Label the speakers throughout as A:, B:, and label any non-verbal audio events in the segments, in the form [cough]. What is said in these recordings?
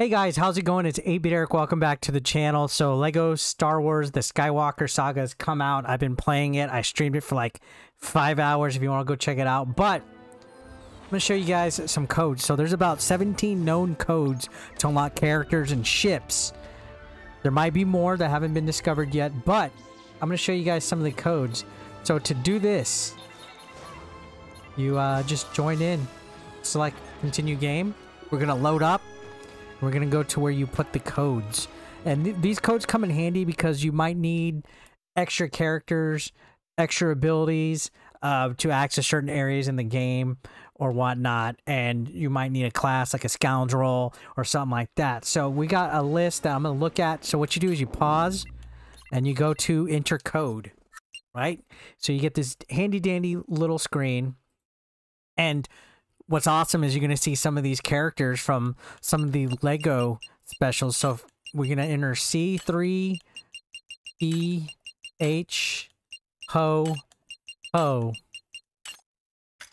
A: Hey guys, how's it going? It's 8-Bit Eric. Welcome back to the channel. So Lego Star Wars The Skywalker Saga has come out. I've been playing it. I streamed it for like five hours if you want to go check it out. But I'm going to show you guys some codes. So there's about 17 known codes to unlock characters and ships. There might be more that haven't been discovered yet, but I'm going to show you guys some of the codes. So to do this, you uh, just join in, select continue game. We're going to load up. We're going to go to where you put the codes. And th these codes come in handy because you might need extra characters, extra abilities uh, to access certain areas in the game or whatnot. And you might need a class like a scoundrel or something like that. So we got a list that I'm going to look at. So what you do is you pause and you go to enter code, right? So you get this handy dandy little screen. And what's awesome is you're going to see some of these characters from some of the Lego specials. So we're going to enter C3 E H Ho Ho.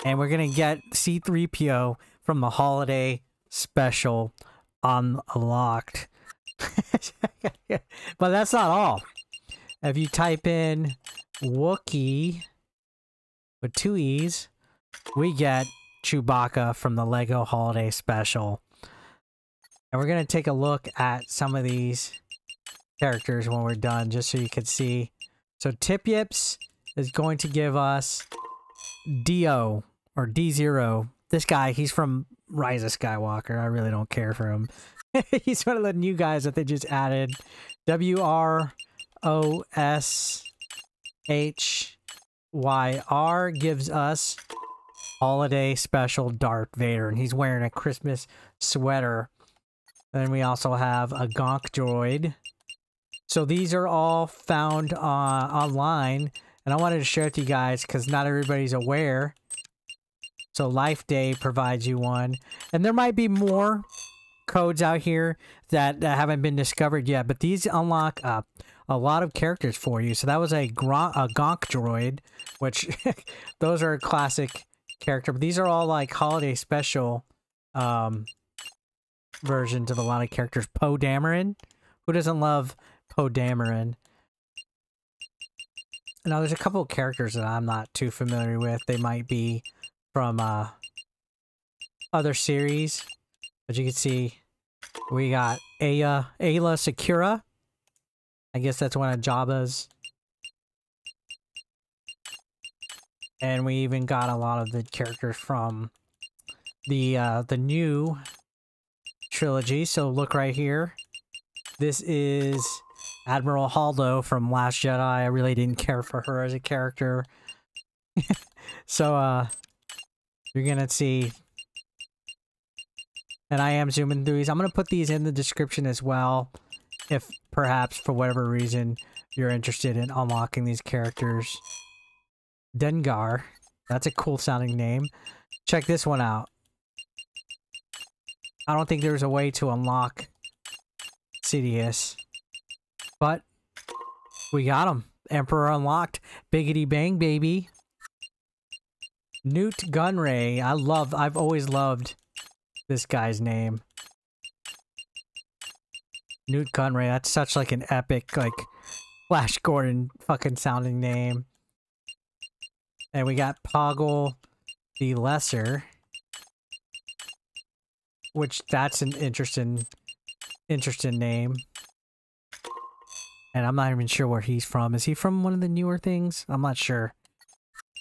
A: And we're going to get C3PO from the holiday special unlocked. [laughs] but that's not all. If you type in Wookie with two E's, we get Chewbacca from the Lego Holiday Special. And we're going to take a look at some of these characters when we're done, just so you can see. So Tip Yips is going to give us Dio, or D0. This guy, he's from Rise of Skywalker. I really don't care for him. [laughs] he's one of the new guys that they just added. W-R-O-S-H-Y-R gives us holiday special Darth Vader, and he's wearing a Christmas sweater. then we also have a Gonk droid. So these are all found uh, online, and I wanted to share with you guys because not everybody's aware. So Life Day provides you one, and there might be more codes out here that, that haven't been discovered yet, but these unlock uh, a lot of characters for you. So that was a, a Gonk droid, which [laughs] those are classic character. But these are all like holiday special um, versions of a lot of characters. Poe Dameron. Who doesn't love Poe Dameron? Now, there's a couple of characters that I'm not too familiar with. They might be from uh, other series. As you can see, we got Aya, Aayla Secura. I guess that's one of Jabba's and we even got a lot of the characters from the uh, the new trilogy. So look right here. This is Admiral Holdo from Last Jedi. I really didn't care for her as a character. [laughs] so uh, you're gonna see. And I am zooming through these. I'm gonna put these in the description as well. If perhaps for whatever reason you're interested in unlocking these characters. Dengar. That's a cool sounding name. Check this one out. I don't think there's a way to unlock Sidious. But we got him. Emperor unlocked. Biggity bang, baby. Nute Gunray. I love, I've always loved this guy's name. Nute Gunray. That's such like an epic, like, Flash Gordon fucking sounding name. And we got Poggle the Lesser. Which that's an interesting interesting name. And I'm not even sure where he's from. Is he from one of the newer things? I'm not sure.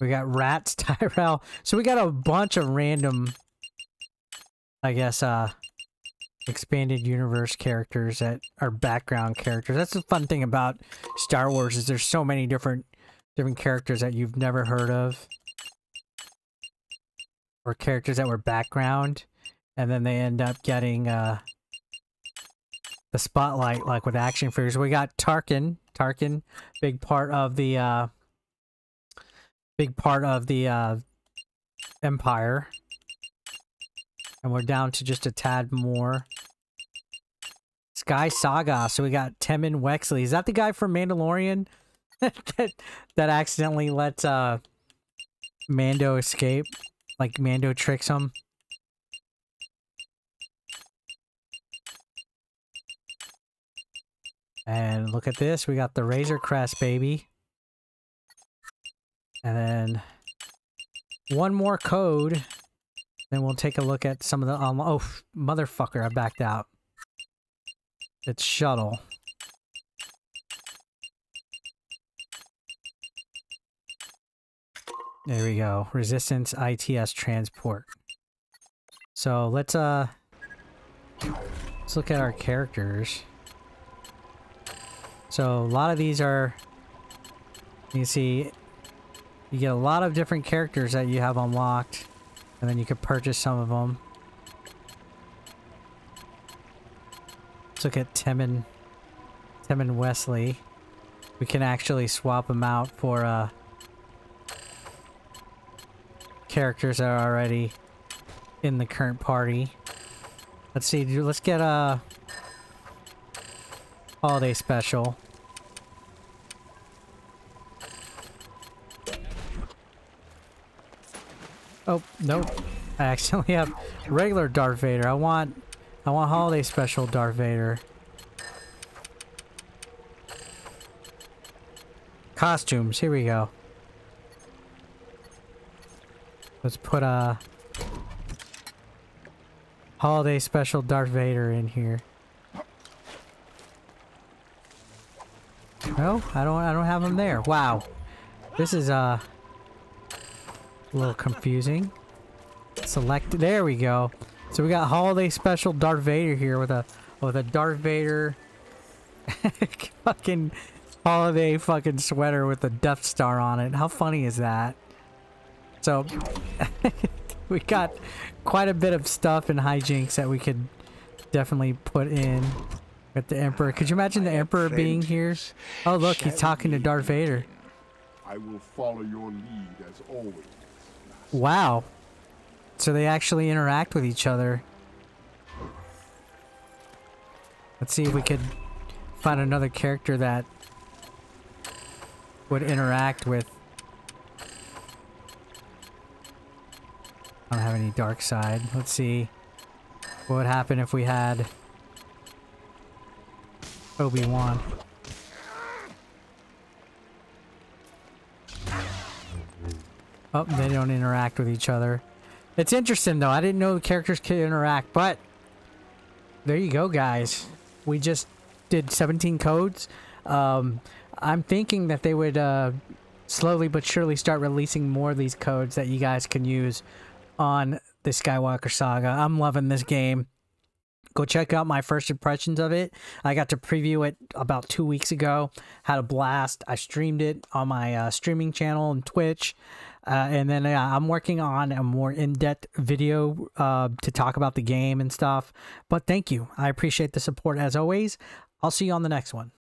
A: We got Rats [laughs] Tyerell. So we got a bunch of random I guess uh expanded universe characters that are background characters. That's the fun thing about Star Wars is there's so many different different characters that you've never heard of. Or characters that were background. And then they end up getting uh the spotlight like with action figures. We got tarkin. Tarkin big part of the uh big part of the uh empire. And we're down to just a tad more. Sky saga. So we got Temmin Wexley. Is that the guy from mandalorian that that accidentally lets uh Mando escape. Like Mando tricks him. And look at this. We got the Razor Crest, baby. And then one more code. Then we'll take a look at some of the... Um, oh, motherfucker, I backed out. It's shuttle. There we go. Resistance ITS transport. So let's uh let's look at our characters. So a lot of these are you see you get a lot of different characters that you have unlocked and then you can purchase some of them. Let's look at Tim and Tim and Wesley. We can actually swap them out for uh characters that are already in the current party. Let's see, let's get a holiday special. Oh, nope. I accidentally have regular Darth Vader. I want I want holiday special Darth Vader. Costumes, here we go. Let's put a holiday special Darth Vader in here. No, I don't. I don't have him there. Wow, this is uh, a little confusing. Select. There we go. So we got holiday special Darth Vader here with a with a Darth Vader [laughs] fucking holiday fucking sweater with a Death Star on it. How funny is that? So [laughs] we got quite a bit of stuff and hijinks that we could definitely put in with the Emperor. Could you imagine the Emperor being here? Oh look, he's talking to Darth Vader.
B: I will follow your lead as always.
A: Wow. So they actually interact with each other. Let's see if we could find another character that would interact with I don't have any dark side. Let's see what would happen if we had Obi-Wan. Oh, they don't interact with each other. It's interesting though. I didn't know the characters could interact, but there you go, guys. We just did 17 codes. Um, I'm thinking that they would uh, slowly but surely start releasing more of these codes that you guys can use on the Skywalker Saga. I'm loving this game. Go check out my first impressions of it. I got to preview it about two weeks ago. Had a blast. I streamed it on my uh, streaming channel and Twitch. Uh, and then uh, I'm working on a more in-depth video uh, to talk about the game and stuff. But thank you. I appreciate the support as always. I'll see you on the next one.